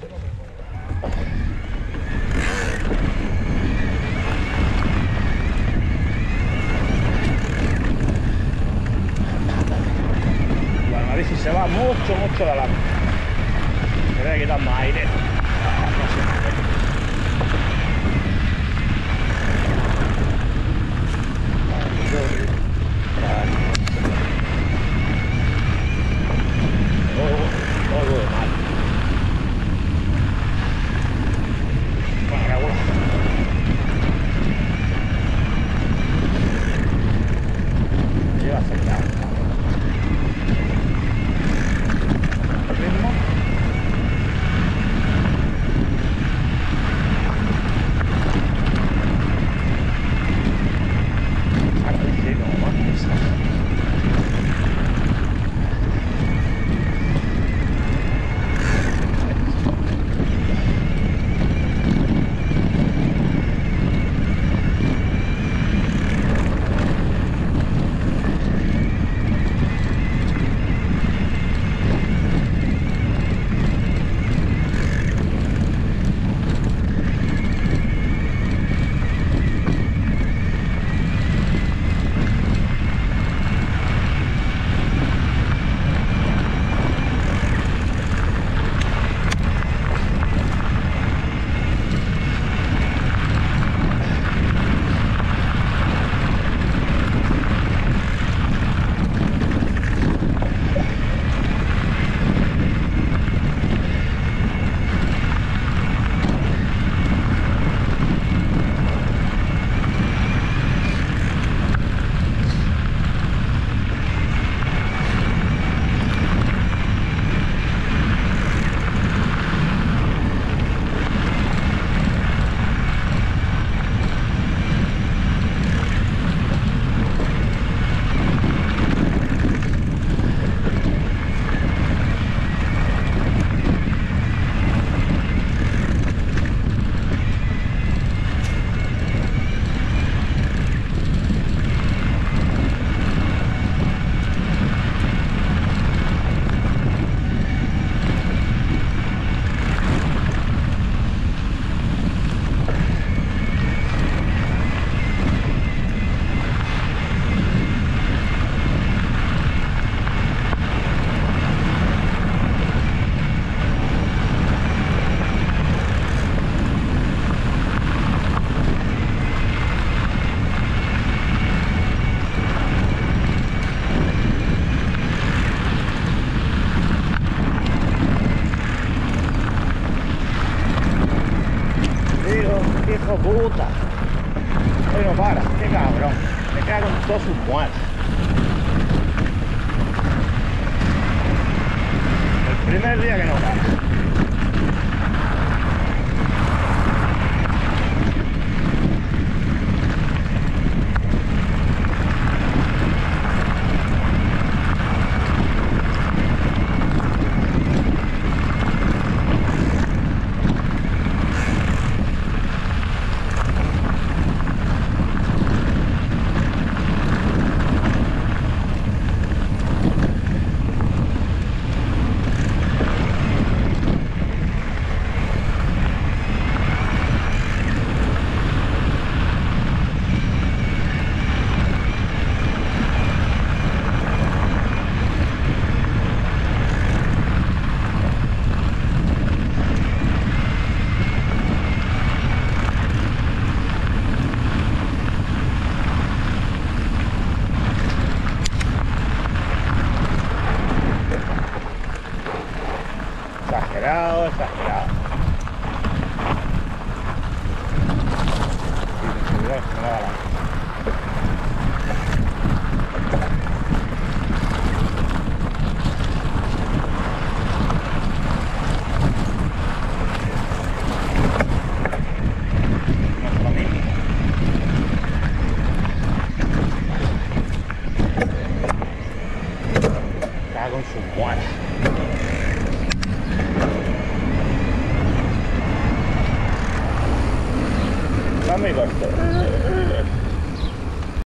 La nariz se va mucho, mucho de adelante. Voy a quitar más aire. Ah, no sé. Hijo, puta. No para, qué cabrón. Me cago en todos sus muertos. El primer día que no para. Exagerado, még vagy?